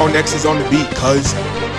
On X is on the beat, cuz.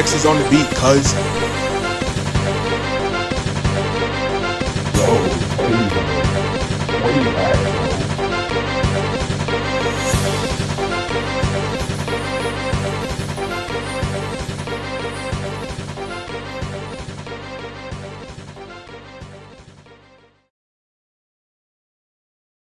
X is on the beat, cuz.